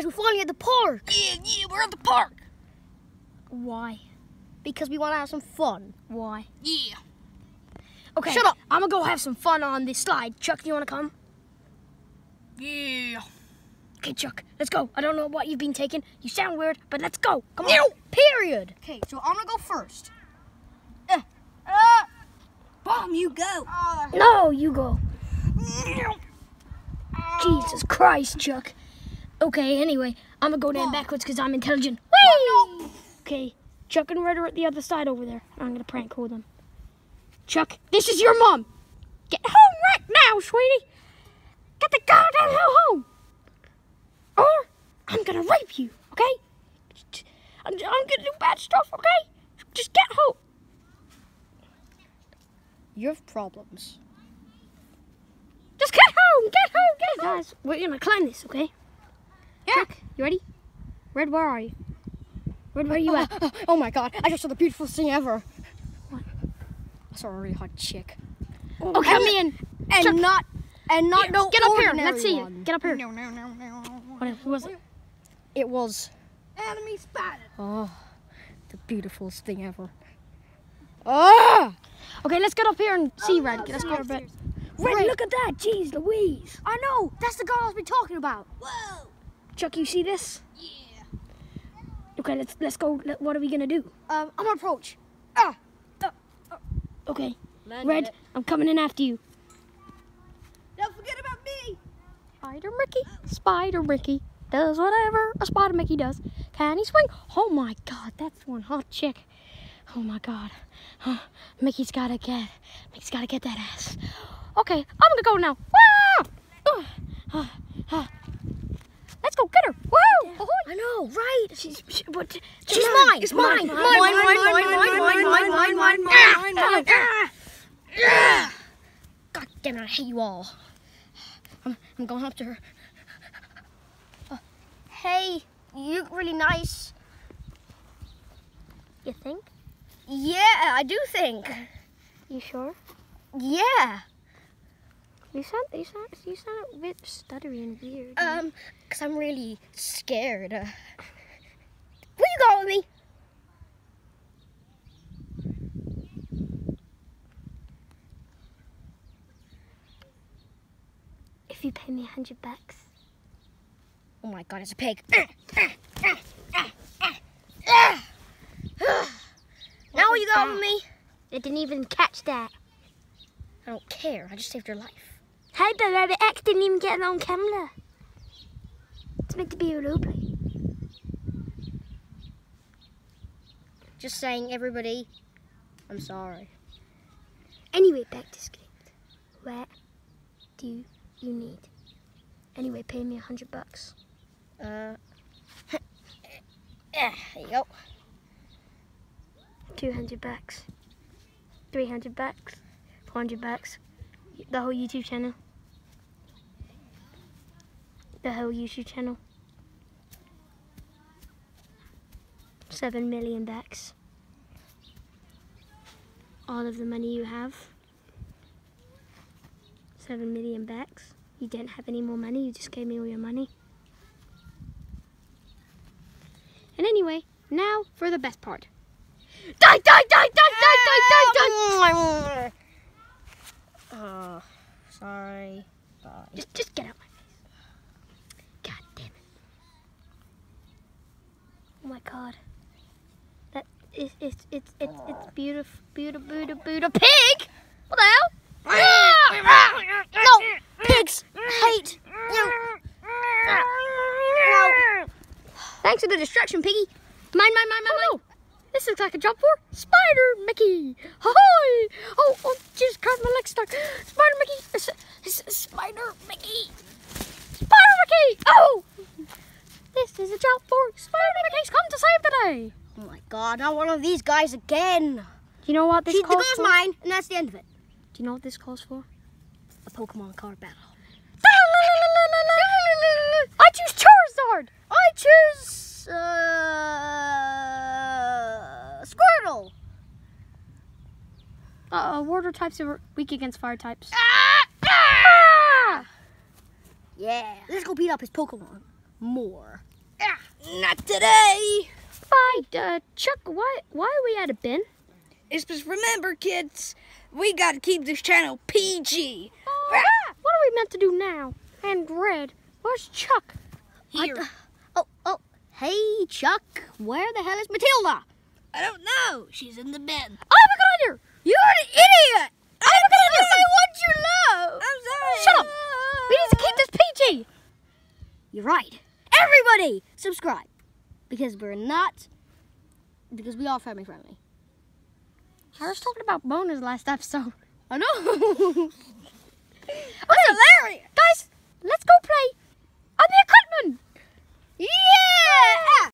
Guys, we're finally at the park. Yeah, yeah, we're at the park. Why? Because we want to have some fun. Why? Yeah. Okay. Shut up. I'm gonna go have some fun on this slide. Chuck, do you wanna come? Yeah. Okay, Chuck, let's go. I don't know what you've been taking. You sound weird, but let's go. Come on. Period. Okay, so I'm gonna go first. Uh, uh, bomb, you go. No, you go. Jesus Christ, Chuck. Okay, anyway, I'm gonna go down backwards because I'm intelligent. Whee! Oh, okay, Chuck and Red are at the other side over there. I'm gonna prank call them. Chuck, this is your mom. Get home right now, sweetie. Get the goddamn hell home. Or I'm gonna rape you, okay? I'm, I'm gonna do bad stuff, okay? Just get home. You have problems. Just get home, get home, get home. Guys, we're gonna climb this, okay? Yeah. Chuck, you ready? Red, where are you? Red, where are you at? Oh my god, I just saw the beautiful thing ever. What? I saw a really hot chick. Oh, come in. And Chuck. not and not Here, no get up here. Let's see one. it. Get up here. No, no, no, no. What who was it? It was Enemy spotted. oh the beautifulest thing ever. Ah! Okay, let's get up here and see Red. Let's go a bit. Red, look at that. Jeez Louise. I know, that's the girl I was been talking about. Whoa. Chuck, you see this? Yeah. Okay, let's let's go. Let- What are we gonna do? Um, I'm gonna approach. Ah! Okay, Red, I'm coming in after you. Don't forget about me. Spider Mickey, Spider Mickey does whatever a Spider Mickey does. Can he swing? Oh my God, that's one hot chick. Oh my God, huh. Mickey's gotta get, Mickey's gotta get that ass. Okay, I'm gonna go now. Wow! Ugh. Uh, uh. Let's go get her. Woo! Ahoy! I know, right? She's, she, but She's mine. It's mine. Mine, mine, mine, mine, mine, mine, mine, mine, mine, mine, mine. God damn it, I hate you all. I'm, I'm going up to her. Uh, hey, you look really nice. You think? Yeah, I do think. You sure? Yeah. You sound, you sound, you sound a bit stuttery and weird. Um, cause I'm really scared. Uh, where you going with me? if you pay me a hundred bucks. Oh my god, it's a pig. now you going with me? It didn't even catch that. I don't care. I just saved your life. Hey, the rabbit X didn't even get it on camera. It's meant to be a roleplay. Just saying, everybody. I'm sorry. Anyway, back to script. What do you need? Anyway, pay me a hundred bucks. Uh. yeah, there you go. Two hundred bucks. Three hundred bucks. Four hundred bucks. The whole YouTube channel. The whole YouTube channel. Seven million bucks. All of the money you have. Seven million bucks. You didn't have any more money, you just gave me all your money. And anyway, now for the best part. Die, die, die, die, die, die, die, die! Uh, sorry. Bye. Just, just get out my face. God damn it. Oh my god. That is, it's, it's, it's, it's beautiful, beautiful, beautiful, beautiful. Pig! What the hell? No! Pigs hate! No! Thanks for the distraction, Piggy. Mine, mine, mine, mine, mine. This looks like a job for Spider Mickey. Hi! Oh, oh, just cut my leg stuck. Spider Mickey. S- s- Spider Mickey. Spider Mickey. Oh! This is a job for Spider Mickey's come to save the day. Oh my god, not one of these guys again. Do you know what this the calls girl's for? mine, and that's the end of it. Do you know what this calls for? A Pokemon card battle. I choose Charizard. I choose uh, Squirtle. Uh, water types are weak against fire types. Ah! Yeah, let's go beat up his Pokemon. more. Not today. Bye, uh, Chuck. Why why are we at a bin? It's just remember, kids, we gotta keep this channel PG. What are we meant to do now? And Red, where's Chuck? Here. Oh, oh, hey, Chuck, where the hell is Matilda? I don't know. She's in the bin. I have a gun idea. You're an idiot. I have a gun idea. I want your love. I'm sorry. Shut up. We need to keep this PG. You're right. Everybody, subscribe. Because we're not, because we are family friendly. I was talking about bonus last episode. I know. Okay, hilarious. guys, let's go play. I'm the equipment. Yeah.